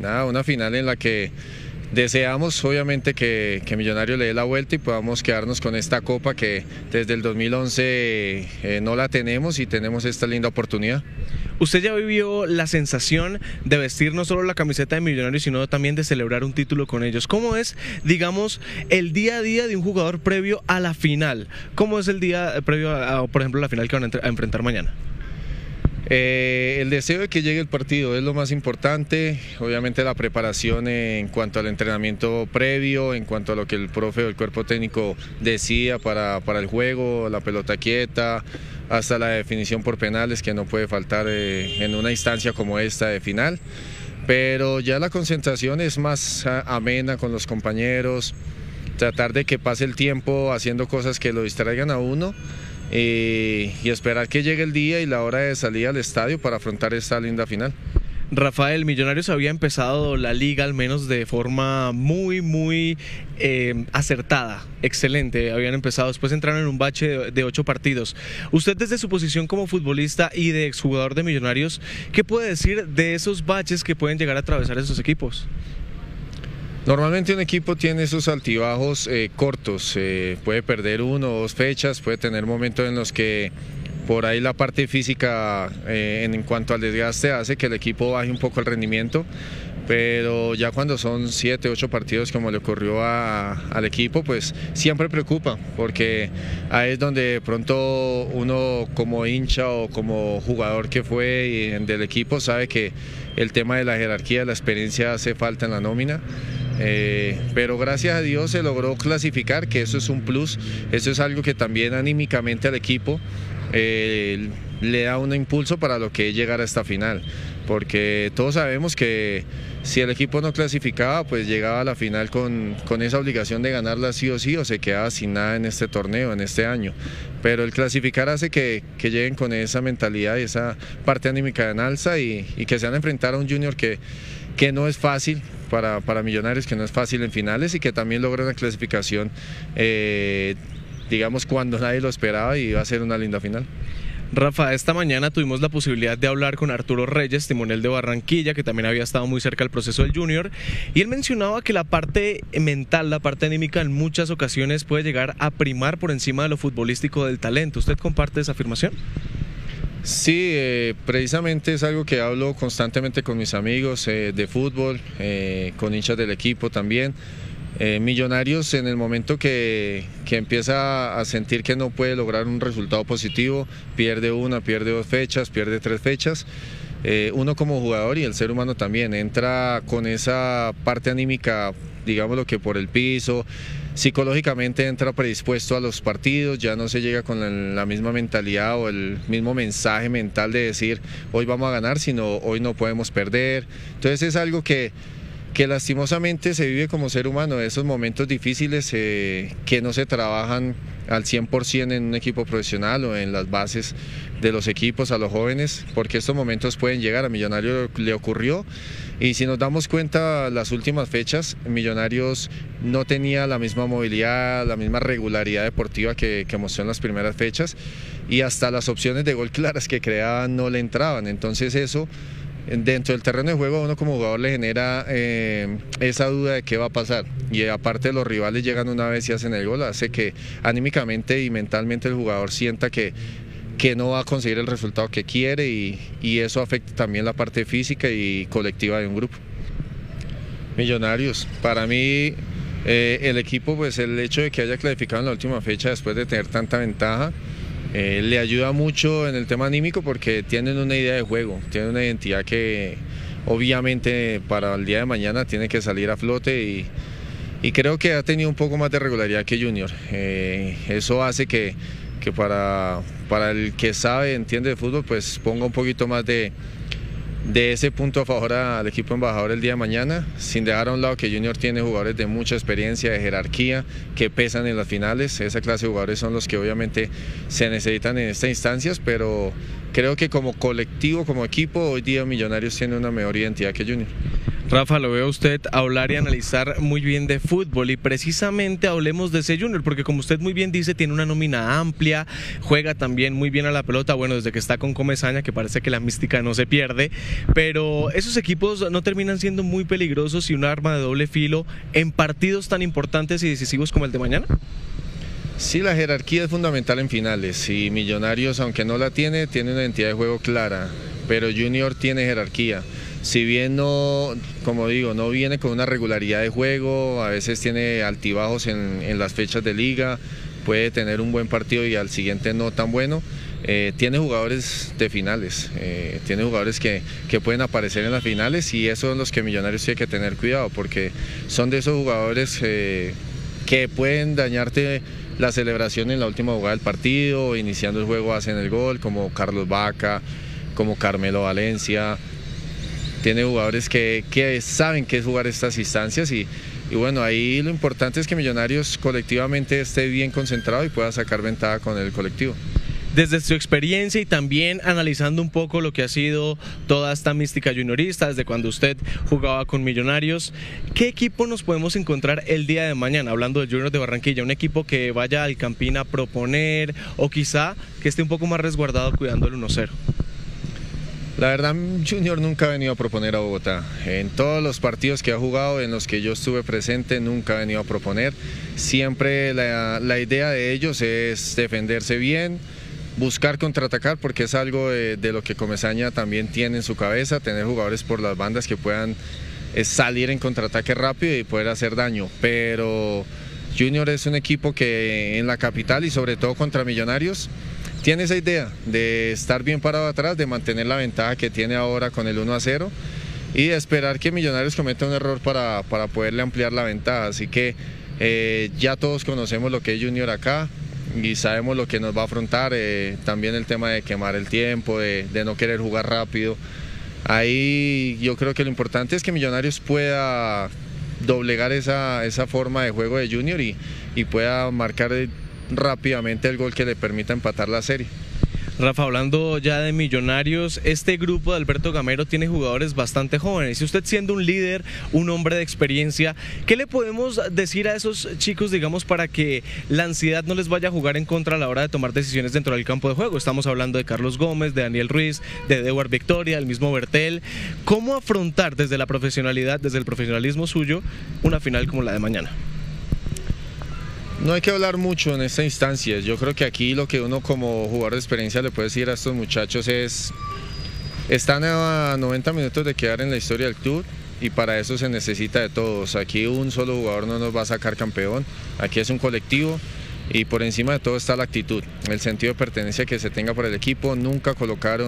nada, una final en la que deseamos obviamente que, que Millonario le dé la vuelta y podamos quedarnos con esta copa que desde el 2011 eh, no la tenemos y tenemos esta linda oportunidad. Usted ya vivió la sensación de vestir no solo la camiseta de Millonarios, sino también de celebrar un título con ellos. ¿Cómo es, digamos, el día a día de un jugador previo a la final? ¿Cómo es el día previo a, por ejemplo, la final que van a enfrentar mañana? Eh, el deseo de que llegue el partido es lo más importante, obviamente la preparación en cuanto al entrenamiento previo, en cuanto a lo que el profe o el cuerpo técnico decía para, para el juego, la pelota quieta, hasta la definición por penales que no puede faltar eh, en una instancia como esta de final. Pero ya la concentración es más amena con los compañeros, tratar de que pase el tiempo haciendo cosas que lo distraigan a uno y, esperar que llegue el día y la hora de salir al estadio para afrontar esta linda final. Rafael, Millonarios había empezado la liga al menos de forma muy, muy eh, acertada, excelente. Habían empezado, después entraron en un bache de, de, ocho partidos. Usted desde su posición como futbolista y de exjugador de Millonarios, ¿qué puede decir de esos baches que pueden llegar a atravesar esos equipos? Normalmente un equipo tiene esos altibajos eh, cortos, eh, puede perder uno o dos fechas, puede tener momentos en los que por ahí la parte física eh, en, cuanto al desgaste hace que el equipo baje un poco el rendimiento, pero ya cuando son siete, ocho partidos como le ocurrió al equipo, pues siempre preocupa, porque ahí es donde de pronto uno como hincha o como jugador que fue del equipo sabe que el tema de la jerarquía, la experiencia hace falta en la nómina. Eh, pero gracias a Dios se logró clasificar, que eso es un plus, eso es algo que también anímicamente al equipo eh, le da un impulso para lo que es llegar a esta final, porque todos sabemos que si el equipo no clasificaba, pues llegaba a la final con, con, esa obligación de ganarla sí o sí o se quedaba sin nada en este torneo, en este año. Pero el clasificar hace que, que lleguen con esa mentalidad y esa parte anímica en alza y, que se van a enfrentar a un junior que, que no es fácil, para, para, Millonarios, que no es fácil en finales y que también logra una clasificación, eh, digamos, cuando nadie lo esperaba y va a ser una linda final. Rafa, esta mañana tuvimos la posibilidad de hablar con Arturo Reyes, timonel de Barranquilla, que también había estado muy cerca del proceso del Junior, y él mencionaba que la parte mental, la parte anímica en muchas ocasiones puede llegar a primar por encima de lo futbolístico del talento. ¿Usted comparte esa afirmación? Sí, eh, precisamente es algo que hablo constantemente con mis amigos eh, de fútbol, eh, con hinchas del equipo también. Millonarios en el momento que, empieza a sentir que no puede lograr un resultado positivo, pierde una, pierde dos fechas, pierde tres fechas. uno como jugador y el ser humano también entra con esa parte anímica, digámoslo que por el piso, psicológicamente entra predispuesto a los partidos, ya no se llega con la, misma mentalidad o el mismo mensaje mental de decir hoy vamos a ganar, sino hoy no podemos perder. Entonces es algo que, que lastimosamente se vive como ser humano, esos momentos difíciles eh, que no se trabajan al 100% en un equipo profesional o en las bases de los equipos a los jóvenes, porque estos momentos pueden llegar, a Millonario le ocurrió y si nos damos cuenta las últimas fechas, Millonarios no tenía la misma movilidad, la misma regularidad deportiva que, que mostró en las primeras fechas y hasta las opciones de gol claras que creaban no le entraban, entonces eso dentro del terreno de juego a uno como jugador le genera eh, esa duda de qué va a pasar. Y aparte los rivales llegan una vez y hacen el gol, hace que anímicamente y mentalmente el jugador sienta que, que no va a conseguir el resultado que quiere y, eso afecta también la parte física y colectiva de un grupo. Millonarios, para mí eh, el equipo, pues el hecho de que haya clasificado en la última fecha después de tener tanta ventaja, eh, le ayuda mucho en el tema anímico porque tienen una idea de juego, tienen una identidad que obviamente para el día de mañana tiene que salir a flote y, creo que ha tenido un poco más de regularidad que Junior. Eh, eso hace que, para, para el que sabe, entiende de fútbol, pues ponga un poquito más de, de ese punto a favor al equipo embajador el día de mañana, sin dejar a un lado que Junior tiene jugadores de mucha experiencia, de jerarquía, que pesan en las finales. Esa clase de jugadores son los que obviamente se necesitan en estas instancias, pero creo que como colectivo, como equipo, hoy día Millonarios tiene una mejor identidad que Junior. Rafa, lo veo usted hablar y analizar muy bien de fútbol y precisamente hablemos de ese Junior, porque como usted muy bien dice, tiene una nómina amplia, juega también muy bien a la pelota, bueno, desde que está con Comesaña, que parece que la mística no se pierde, pero esos equipos no terminan siendo muy peligrosos y un arma de doble filo en partidos tan importantes y decisivos como el de mañana. Sí, la jerarquía es fundamental en finales y Millonarios, aunque no la tiene, tiene una identidad de juego clara, pero Junior tiene jerarquía si bien no, como digo, no viene con una regularidad de juego, a veces tiene altibajos en, las fechas de liga, puede tener un buen partido y al siguiente no tan bueno. Eh, tiene jugadores de finales, eh, tiene jugadores que, pueden aparecer en las finales y esos son los que Millonarios tiene que tener cuidado porque son de esos jugadores eh, que pueden dañarte la celebración en la última jugada del partido, iniciando el juego hacen el gol, como Carlos Vaca, como Carmelo Valencia, tiene jugadores que, saben qué es jugar estas instancias y, y bueno, ahí lo importante es que Millonarios colectivamente esté bien concentrado y pueda sacar ventaja con el colectivo. Desde su experiencia y también analizando un poco lo que ha sido toda esta mística juniorista, desde cuando usted jugaba con Millonarios, ¿qué equipo nos podemos encontrar el día de mañana? Hablando del Junior de Barranquilla, un equipo que vaya al Campín a proponer o quizá que esté un poco más resguardado cuidando el 1-0. La verdad, Junior nunca ha venido a proponer a Bogotá. En todos los partidos que ha jugado, en los que yo estuve presente, nunca ha venido a proponer. Siempre la, idea de ellos es defenderse bien, buscar contraatacar, porque es algo de, lo que Comesaña también tiene en su cabeza, tener jugadores por las bandas que puedan eh, salir en contraataque rápido y poder hacer daño. Pero Junior es un equipo que en la capital y sobre todo contra Millonarios, tiene esa idea de estar bien parado atrás, de mantener la ventaja que tiene ahora con el 1 a 0 y de esperar que Millonarios cometa un error para, para poderle ampliar la ventaja. Así que eh, ya todos conocemos lo que es Junior acá y sabemos lo que nos va a afrontar. Eh, también el tema de quemar el tiempo, de, no querer jugar rápido. Ahí yo creo que lo importante es que Millonarios pueda doblegar esa, esa forma de juego de Junior y, y pueda marcar rápidamente el gol que le permita empatar la serie. Rafa, hablando ya de millonarios, este grupo de Alberto Gamero tiene jugadores bastante jóvenes. Y usted siendo un líder, un hombre de experiencia, ¿qué le podemos decir a esos chicos, digamos, para que la ansiedad no les vaya a jugar en contra a la hora de tomar decisiones dentro del campo de juego? Estamos hablando de Carlos Gómez, de Daniel Ruiz, de Dewar Victoria, el mismo Bertel. ¿Cómo afrontar desde la profesionalidad, desde el profesionalismo suyo, una final como la de mañana? No hay que hablar mucho en esta instancia. Yo creo que aquí lo que uno como jugador de experiencia le puede decir a estos muchachos es, están a 90 minutos de quedar en la historia del club y para eso se necesita de todos. Aquí un solo jugador no nos va a sacar campeón, aquí es un colectivo y por encima de todo está la actitud, el sentido de pertenencia que se tenga por el equipo, nunca colocar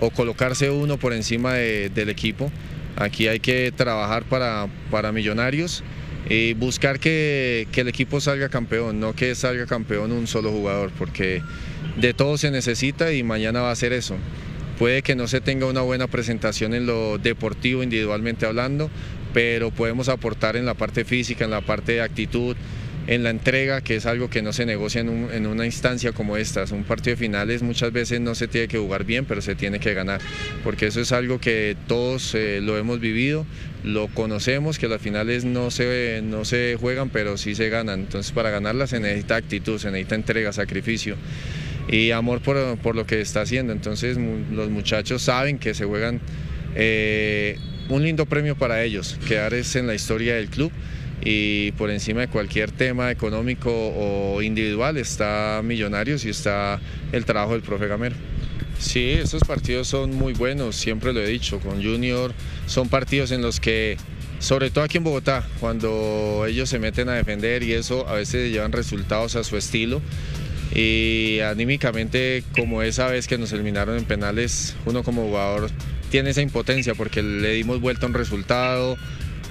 o colocarse uno por encima del equipo. Aquí hay que trabajar para, para millonarios y buscar que, el equipo salga campeón, no que salga campeón un solo jugador, porque de todo se necesita y mañana va a ser eso. Puede que no se tenga una buena presentación en lo deportivo individualmente hablando, pero podemos aportar en la parte física, en la parte de actitud, en la entrega, que es algo que no se negocia en, una instancia como esta. Un partido de finales muchas veces no se tiene que jugar bien, pero se tiene que ganar, porque eso es algo que todos eh, lo hemos vivido, lo conocemos, que las finales no se, no se juegan, pero sí se ganan. Entonces para ganarlas se necesita actitud, se necesita entrega, sacrificio y amor por, lo que está haciendo. Entonces los muchachos saben que se juegan eh, un lindo premio para ellos, quedar es en la historia del club y por encima de cualquier tema económico o individual está Millonarios y está el trabajo del profe Gamero. Sí, esos partidos son muy buenos, siempre lo he dicho, con Junior son partidos en los que, sobre todo aquí en Bogotá, cuando ellos se meten a defender y eso a veces llevan resultados a su estilo y anímicamente como esa vez que nos eliminaron en penales, uno como jugador tiene esa impotencia porque le dimos vuelta a un resultado,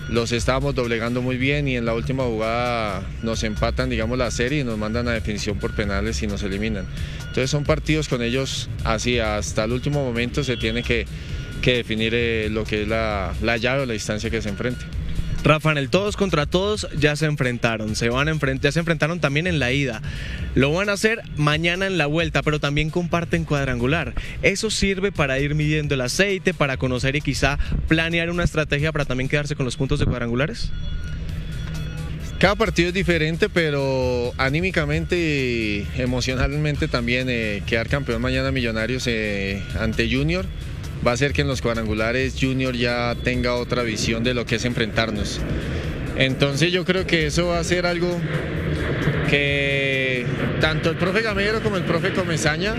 los estábamos doblegando muy bien y en la última jugada nos empatan, digamos, la serie y nos mandan a definición por penales y nos eliminan. Entonces son partidos con ellos así, hasta el último momento se tiene que, definir eh, lo que es la, la llave o la distancia que se enfrente. Rafa, en el todos contra todos ya se enfrentaron, se van a ya se enfrentaron también en la ida. Lo van a hacer mañana en la vuelta, pero también comparten cuadrangular. Eso sirve para ir midiendo el aceite, para conocer y quizá planear una estrategia para también quedarse con los puntos de cuadrangulares. Cada partido es diferente, pero anímicamente y emocionalmente también eh, quedar campeón mañana Millonarios eh, ante Junior va a hacer que en los cuadrangulares Junior ya tenga otra visión de lo que es enfrentarnos. Entonces yo creo que eso va a ser algo que tanto el profe Gamero como el profe Comesaña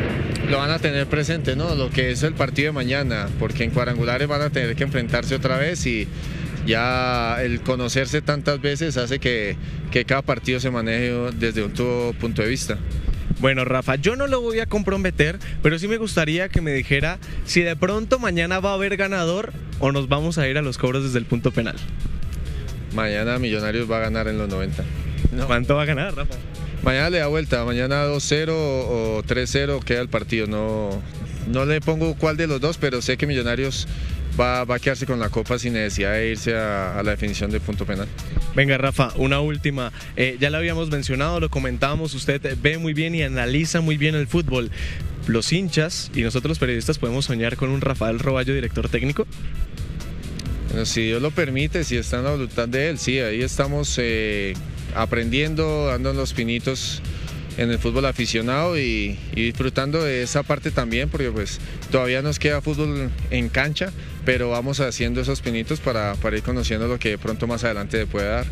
lo van a tener presente, ¿no? Lo que es el partido de mañana, porque en cuadrangulares van a tener que enfrentarse otra vez y ya el conocerse tantas veces hace que, cada partido se maneje desde otro punto de vista. Bueno, Rafa, yo no lo voy a comprometer, pero sí me gustaría que me dijera si de pronto mañana va a haber ganador o nos vamos a ir a los cobros desde el punto penal. Mañana Millonarios va a ganar en los 90. ¿Cuánto va a ganar, Rafa? Mañana le da vuelta, mañana 2-0 o 3-0 queda el partido. No, no le pongo cuál de los dos, pero sé que Millonarios va, a quedarse con la copa sin necesidad de irse a, la definición de punto penal. Venga, Rafa, una última. Eh, ya lo habíamos mencionado, lo comentábamos, usted ve muy bien y analiza muy bien el fútbol. Los hinchas y nosotros los periodistas podemos soñar con un Rafael Roballo, director técnico. si Dios lo permite, si está en la voluntad de él, sí, ahí estamos eh, aprendiendo, dando los pinitos en el fútbol aficionado y, disfrutando de esa parte también, porque pues todavía nos queda fútbol en cancha, pero vamos haciendo esos pinitos para, ir conociendo lo que pronto más adelante puede dar.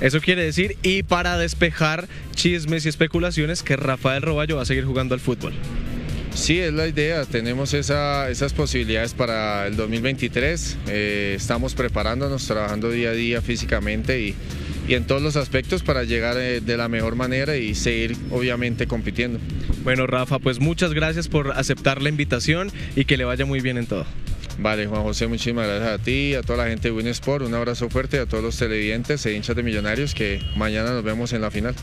Eso quiere decir, y para despejar chismes y especulaciones, que Rafael Roballo va a seguir jugando al fútbol. Sí, es la idea. Tenemos esas posibilidades para el 2023. Eh, estamos preparándonos, trabajando día a día físicamente y, y en todos los aspectos para llegar eh, de la mejor manera y seguir obviamente compitiendo. Bueno, Rafa, pues muchas gracias por aceptar la invitación y que le vaya muy bien en todo. Vale, Juan José, muchísimas gracias a ti, a toda la gente de Winsport, un abrazo fuerte a todos los televidentes e hinchas de Millonarios que mañana nos vemos en la final.